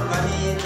I mean,